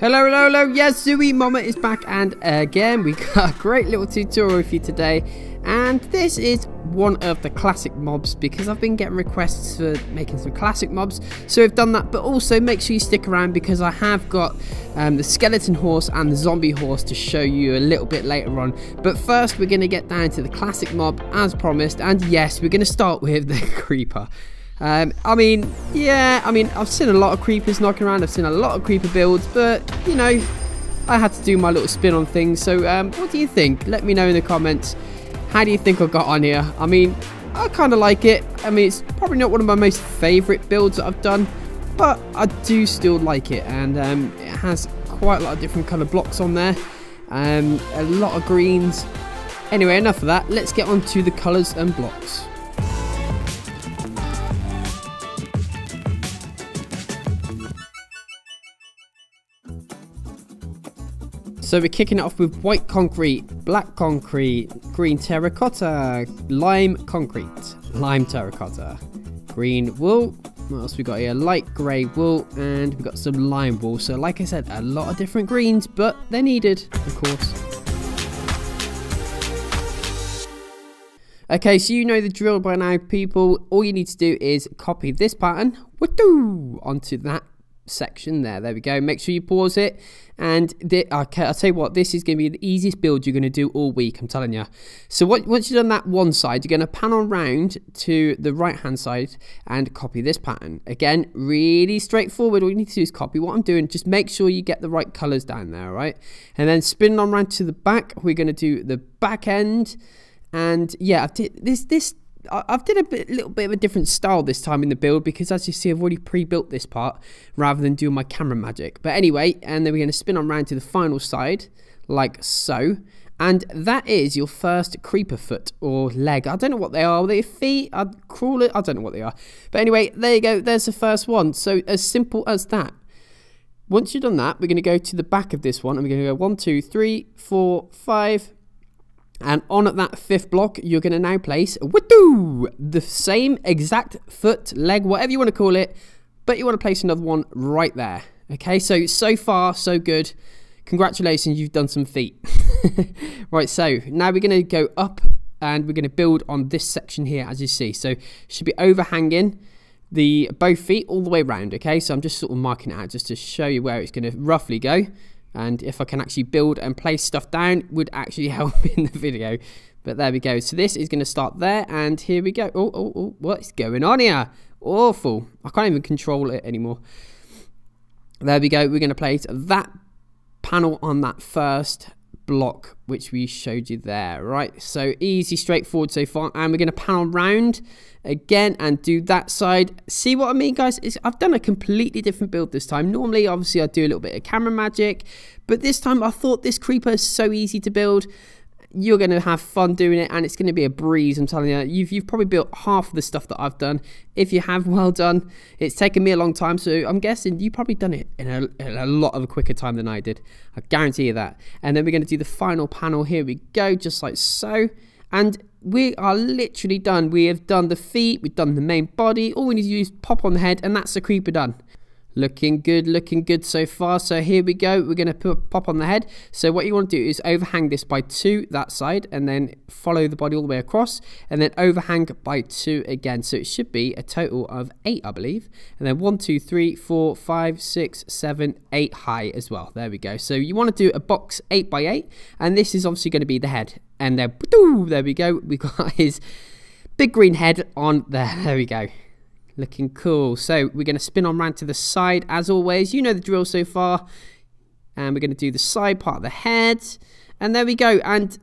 Hello, hello, hello. Yes, Zu-Wii Mama is back, and again, we got a great little tutorial for you today. And this is one of the classic mobs because I've been getting requests for making some classic mobs. So we've done that, but also make sure you stick around because I have got um, the skeleton horse and the zombie horse to show you a little bit later on. But first, we're going to get down to the classic mob as promised. And yes, we're going to start with the creeper. Um, I mean, yeah, I mean, I've seen a lot of creepers knocking around. I've seen a lot of creeper builds, but, you know, I had to do my little spin on things. So, um, what do you think? Let me know in the comments. How do you think I got on here? I mean, I kind of like it. I mean, it's probably not one of my most favourite builds that I've done, but I do still like it. And um, it has quite a lot of different colour blocks on there. Um, a lot of greens. Anyway, enough of that. Let's get on to the colours and blocks. So we're kicking it off with white concrete, black concrete, green terracotta, lime concrete, lime terracotta, green wool. What else we got here? Light grey wool, and we got some lime wool. So like I said, a lot of different greens, but they're needed, of course. Okay, so you know the drill by now, people. All you need to do is copy this pattern onto that section there. There we go. Make sure you pause it. And I'll tell you what, this is going to be the easiest build you're going to do all week, I'm telling you. So what, once you've done that one side, you're going to pan around to the right-hand side and copy this pattern. Again, really straightforward. All you need to do is copy what I'm doing. Just make sure you get the right colors down there, right? And then spin on around to the back. We're going to do the back end. And yeah, this this I've did a bit, little bit of a different style this time in the build because as you see I've already pre-built this part rather than doing my camera magic. But anyway, and then we're going to spin on round to the final side like so. And that is your first creeper foot or leg. I don't know what they are. Are they feet? I'd crawl it. I don't know what they are. But anyway, there you go. There's the first one. So as simple as that. Once you've done that, we're going to go to the back of this one and we're going to go one, two, three, four, five, and on that fifth block, you're going to now place the same exact foot, leg, whatever you want to call it, but you want to place another one right there. Okay, so so far so good. Congratulations, you've done some feet. right, so now we're going to go up and we're going to build on this section here, as you see. So should be overhanging the both feet all the way around. Okay, so I'm just sort of marking it out just to show you where it's going to roughly go and if I can actually build and place stuff down would actually help in the video. But there we go. So this is going to start there and here we go. Oh, oh, oh what's going on here? Awful. I can't even control it anymore. There we go. We're going to place that panel on that first block which we showed you there right? So easy straightforward so far. And we're going to panel round again and do that side. See what I mean guys? It's, I've done a completely different build this time. Normally obviously I do a little bit of camera magic but this time I thought this creeper is so easy to build you're going to have fun doing it and it's going to be a breeze i'm telling you. You've, you've probably built half of the stuff that i've done. If you have well done. It's taken me a long time so i'm guessing you've probably done it in a, in a lot of a quicker time than i did. I guarantee you that. And then we're going to do the final panel. Here we go just like so. And we are literally done. We have done the feet we've done the main body. All we need to do is pop on the head and that's the creeper done Looking good, looking good so far. So here we go. We're going to put pop on the head. So what you want to do is overhang this by two that side and then follow the body all the way across and then overhang by two again. So it should be a total of eight, I believe. And then one, two, three, four, five, six, seven, eight high as well. There we go. So you want to do a box eight by eight and this is obviously going to be the head. And then, there we go. We've got his big green head on there. There we go. Looking cool. So we're going to spin on round to the side as always. You know the drill so far. And we're going to do the side part of the head. And there we go. And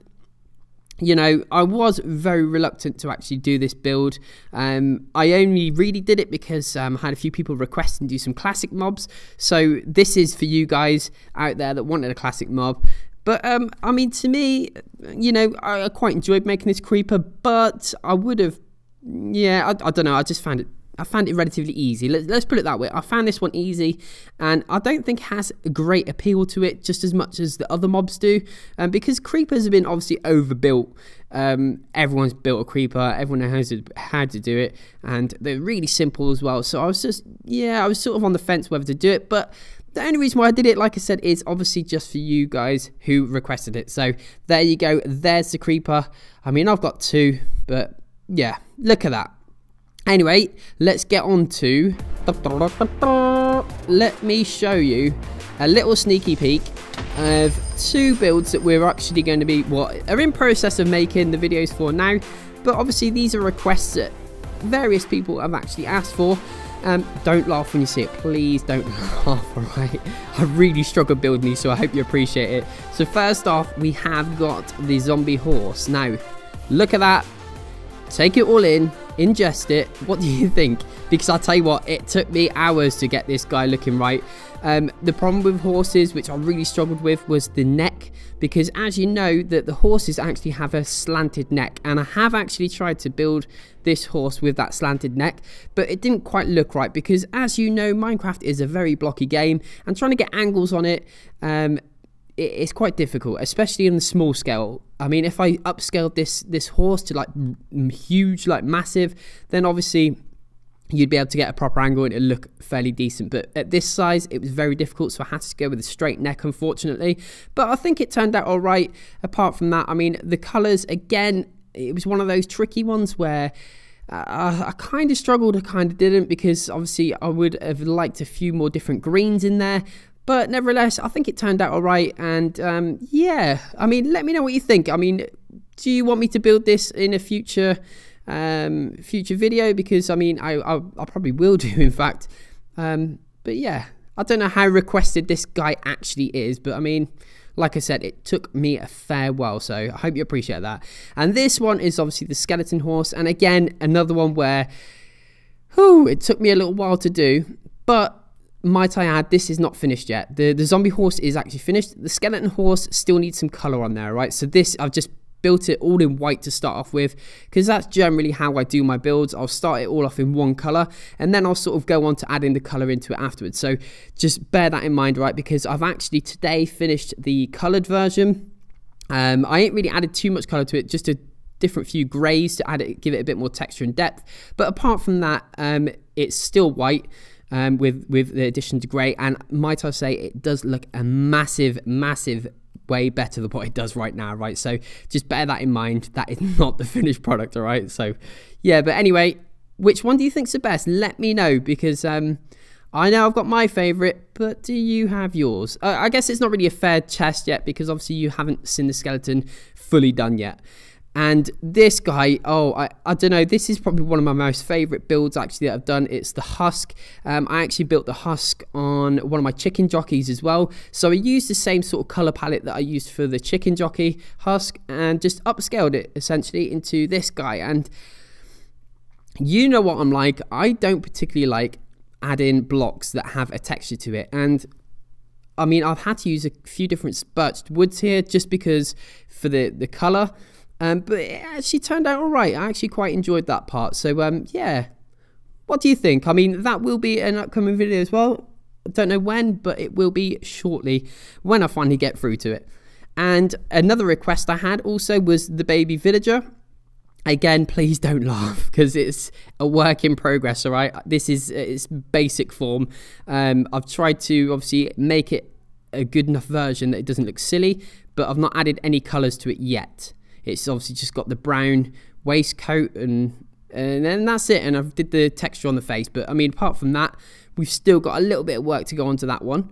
you know, I was very reluctant to actually do this build. Um, I only really did it because um, I had a few people request and do some classic mobs. So this is for you guys out there that wanted a classic mob. But um, I mean, to me, you know, I, quite enjoyed making this creeper, but I would have, yeah, I, I don't know. I just found it I found it relatively easy. Let's, let's put it that way. I found this one easy, and I don't think has a great appeal to it just as much as the other mobs do, um, because creepers have been obviously overbuilt. Um, everyone's built a creeper. Everyone knows how to do it, and they're really simple as well. So I was just, yeah, I was sort of on the fence whether to do it, but the only reason why I did it, like I said, is obviously just for you guys who requested it. So there you go. There's the creeper. I mean, I've got two, but yeah, look at that. Anyway, let's get on to... Let me show you a little sneaky peek of two builds that we're actually going to be, what, are in process of making the videos for now. But obviously these are requests that various people have actually asked for. Um, don't laugh when you see it, please don't laugh, alright? I really struggle building these, so I hope you appreciate it. So first off, we have got the zombie horse. Now, look at that. Take it all in, ingest it. What do you think? Because I'll tell you what, it took me hours to get this guy looking right. Um, the problem with horses, which I really struggled with, was the neck. Because as you know, that the horses actually have a slanted neck. And I have actually tried to build this horse with that slanted neck, but it didn't quite look right. Because as you know, Minecraft is a very blocky game. And trying to get angles on it, um, it's quite difficult, especially in the small scale. I mean, if I upscaled this this horse to like huge, like massive, then obviously you'd be able to get a proper angle and it'd look fairly decent. But at this size, it was very difficult, so I had to go with a straight neck, unfortunately. But I think it turned out all right. Apart from that, I mean, the colours, again, it was one of those tricky ones where uh, I kind of struggled, I kind of didn't, because obviously I would have liked a few more different greens in there. But nevertheless, I think it turned out all right. And um, yeah, I mean, let me know what you think. I mean, do you want me to build this in a future um, future video because I mean I, I, I probably will do in fact um, but yeah I don't know how requested this guy actually is but I mean like I said, it took me a fair while, so I hope you appreciate that. And this one is obviously the skeleton horse, and again, another one where, whew, it took me a little while to do, but might I add, this is not finished yet. The the zombie horse is actually finished. The skeleton horse still needs some color on there, right? So this, I've just built it all in white to start off with because that's generally how I do my builds. I'll start it all off in one color and then I'll sort of go on to adding the color into it afterwards. So just bear that in mind, right? Because I've actually today finished the colored version. Um, I ain't really added too much color to it, just a different few grays to add it, give it a bit more texture and depth. But apart from that, um, it's still white. Um, with with the addition to grey, and might I say, it does look a massive, massive way better than what it does right now, right? So just bear that in mind. That is not the finished product, all right? So yeah, but anyway, which one do you think's the best? Let me know because um, I know I've got my favourite, but do you have yours? Uh, I guess it's not really a fair test yet because obviously you haven't seen the skeleton fully done yet. And this guy, oh, I, I don't know, this is probably one of my most favorite builds actually that I've done. It's the husk. Um, I actually built the husk on one of my chicken jockeys as well. So I used the same sort of color palette that I used for the chicken jockey husk and just upscaled it essentially into this guy. And you know what I'm like. I don't particularly like adding blocks that have a texture to it. And I mean, I've had to use a few different birch woods here just because for the, the color. Um, but it actually turned out all right. I actually quite enjoyed that part. So um, yeah, what do you think? I mean, that will be an upcoming video as well. I don't know when, but it will be shortly when I finally get through to it. And another request I had also was the baby villager. Again, please don't laugh because it's a work in progress. All right, this is its basic form. Um, I've tried to obviously make it a good enough version that it doesn't look silly, but I've not added any colors to it yet. It's obviously just got the brown waistcoat and and then that's it. And I've did the texture on the face, but I mean, apart from that, we've still got a little bit of work to go on to that one.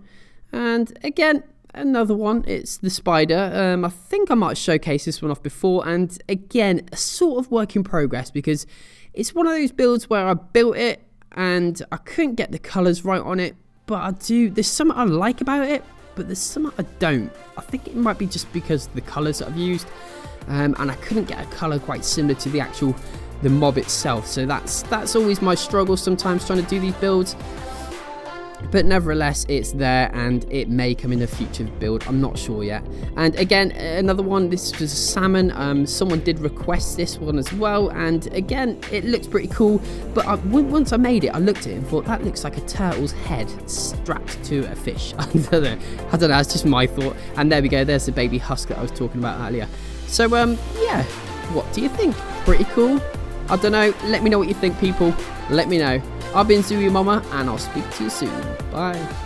And again, another one. It's the spider. Um, I think I might showcase this one off before, and again, a sort of work in progress because it's one of those builds where I built it and I couldn't get the colours right on it, but I do. There's something I like about it, but there's some I don't. I think it might be just because the colours that I've used um, and I couldn't get a color quite similar to the actual the mob itself so that's that's always my struggle sometimes trying to do these builds but nevertheless it's there and it may come in a future build. I'm not sure yet. And again another one this was a salmon. Um, someone did request this one as well. And again it looks pretty cool. But I, once i made it i looked at it and thought that looks like a turtle's head strapped to a fish. I don't know. I don't know. That's just my thought. And there we go. There's the baby husk that i was talking about earlier. So, um, yeah, what do you think? Pretty cool? I don't know. Let me know what you think, people. Let me know. I've been Zu-Wii Mama, and I'll speak to you soon. Bye.